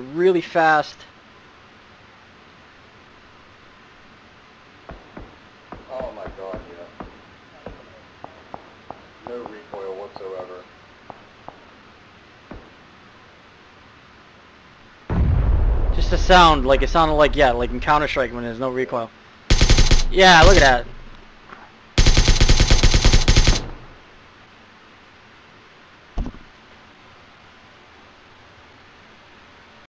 really fast. Oh my god, yeah. No recoil whatsoever. Just a sound, like it sounded like, yeah, like in Counter-Strike when there's no recoil. Yeah, look at that.